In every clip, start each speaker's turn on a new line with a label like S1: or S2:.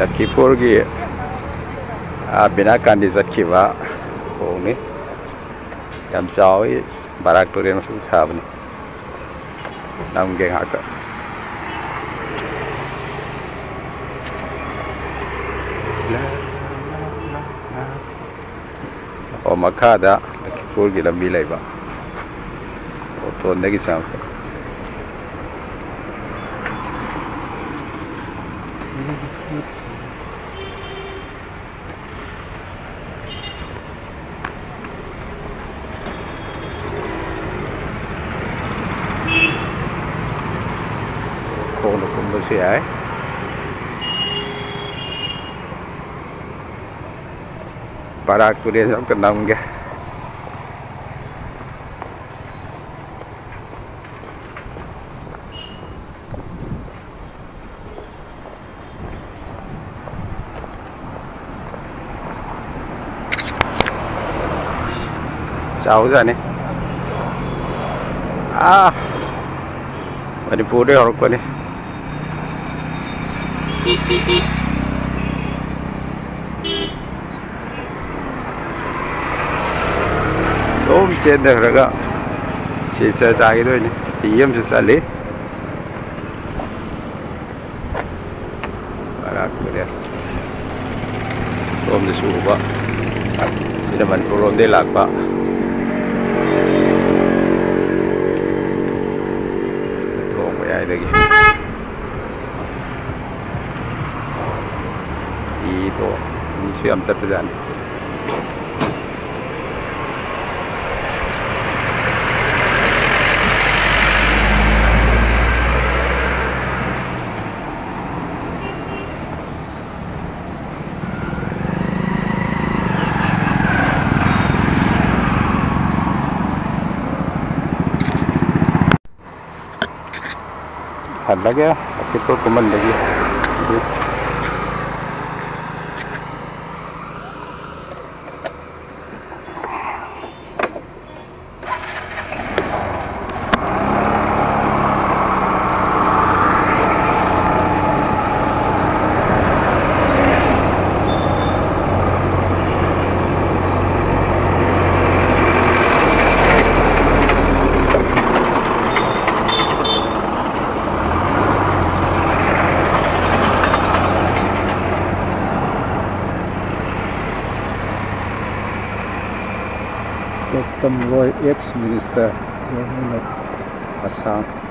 S1: yakipurgiye I'm uni yamsawi barak turin thabni namge ngaka o makada kipurgi lambi laiba o to ndegi sampe Thank you. bersih eh. Para aku dia sampai kenam ke. cháu ra nè à mà đi bố đi học con đi 좀 센데다가 실사자기도 이제 뒤염수 살리 알아 그래 좀더 수고 이러면 프로인데 락바 또 뭐야 되기 이도 수 Shri हम सब जाने हल्ला गया फिर तो कमल लगी। है Тут там voi ex-minister. Yun, yun, asam.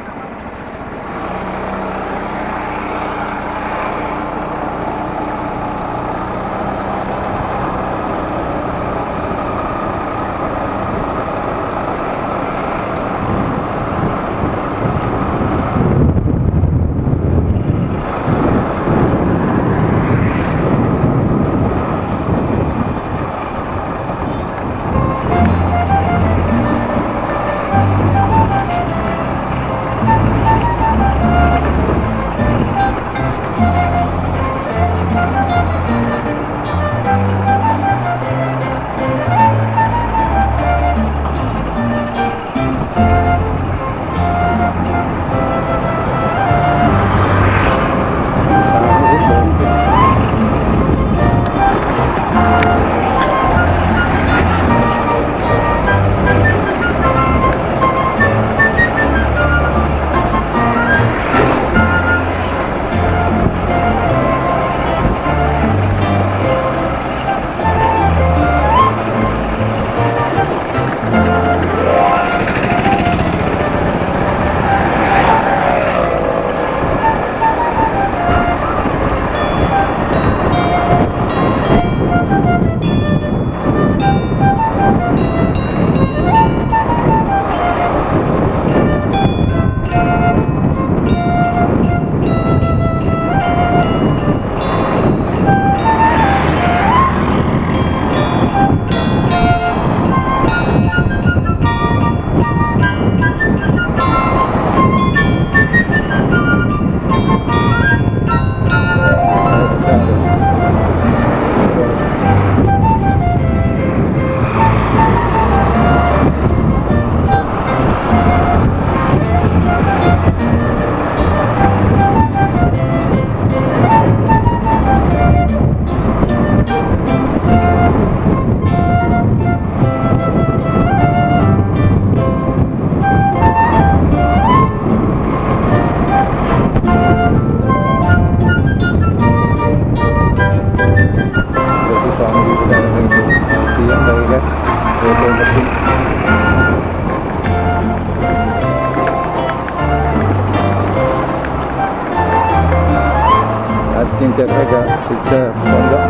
S1: ating terega siksa bangga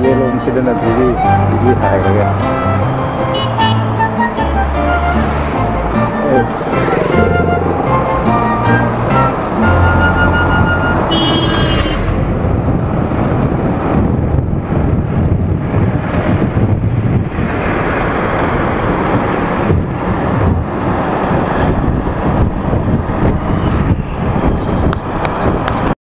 S1: yellow incident at bibi bibi hai